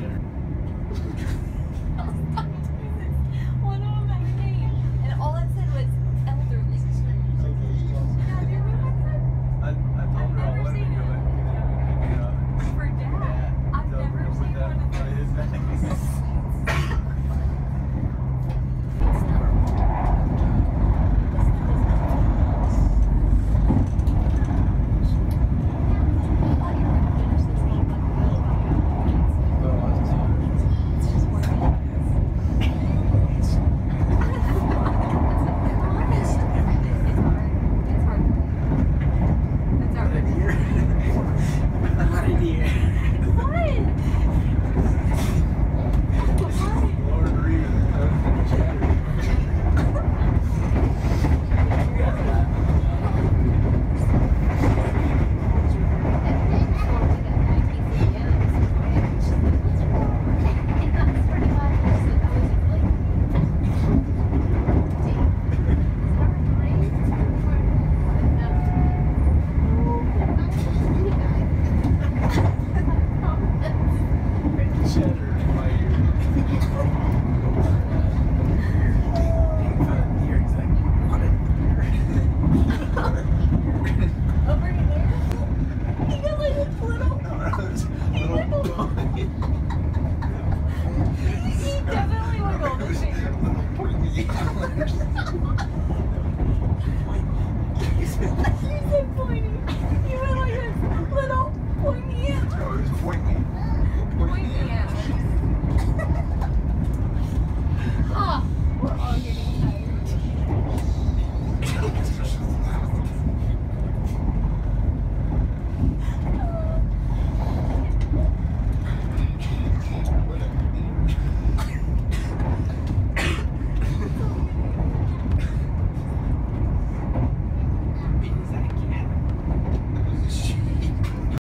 there. You're so funny.